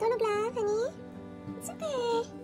どのグランハニ